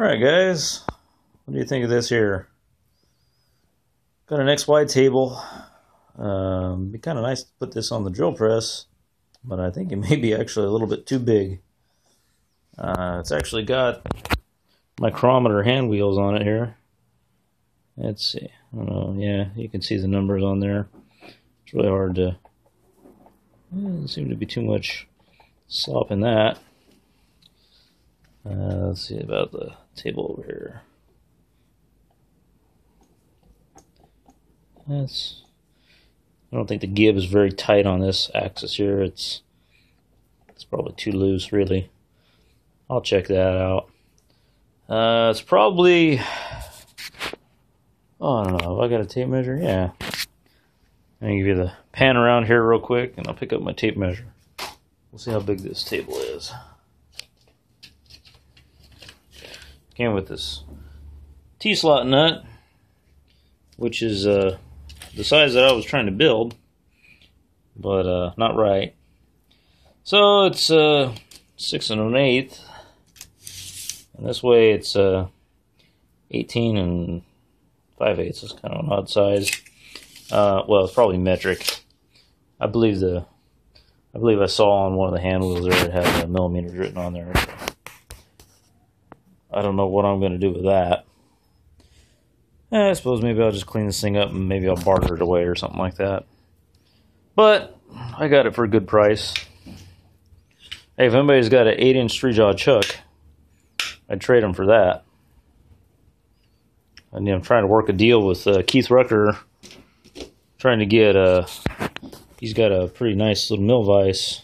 Alright guys, what do you think of this here? Got an XY table. Um, be kind of nice to put this on the drill press, but I think it may be actually a little bit too big. Uh, it's actually got micrometer hand wheels on it here. Let's see. I don't know. Yeah, you can see the numbers on there. It's really hard to. Doesn't seem to be too much slop in that. Uh, let's see about the table over here. That's. I don't think the give is very tight on this axis here. It's it's probably too loose, really. I'll check that out. Uh, it's probably. Oh, I don't know. I got a tape measure? Yeah. Let me give you the pan around here real quick, and I'll pick up my tape measure. We'll see how big this table is. With this T-slot nut, which is uh, the size that I was trying to build, but uh, not right. So it's uh, six and an eighth, and this way it's uh, 18 and five eighths. It's kind of an odd size. Uh, well, it's probably metric. I believe the, I believe I saw on one of the hand wheels there it had millimeters written on there. I don't know what I'm going to do with that. Eh, I suppose maybe I'll just clean this thing up and maybe I'll barter it away or something like that. But I got it for a good price. Hey, if anybody's got an 8 inch 3 jaw chuck, I'd trade them for that. And I'm trying to work a deal with uh, Keith Rucker, trying to get a. Uh, he's got a pretty nice little mill vise,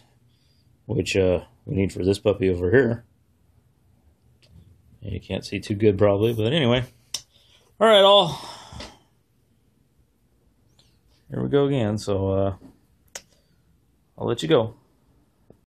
which uh, we need for this puppy over here. You can't see too good probably, but anyway. All right, all. Here we go again. So uh, I'll let you go.